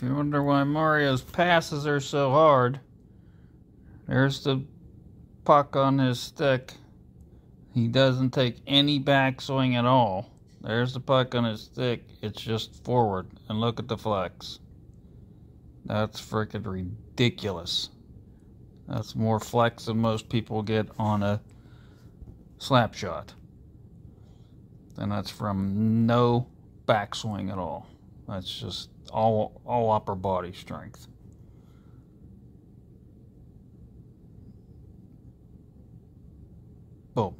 If you wonder why Mario's passes are so hard, there's the puck on his stick. He doesn't take any backswing at all. There's the puck on his stick. It's just forward. And look at the flex. That's freaking ridiculous. That's more flex than most people get on a slap shot. And that's from no backswing at all. That's just all all upper body strength. Boom.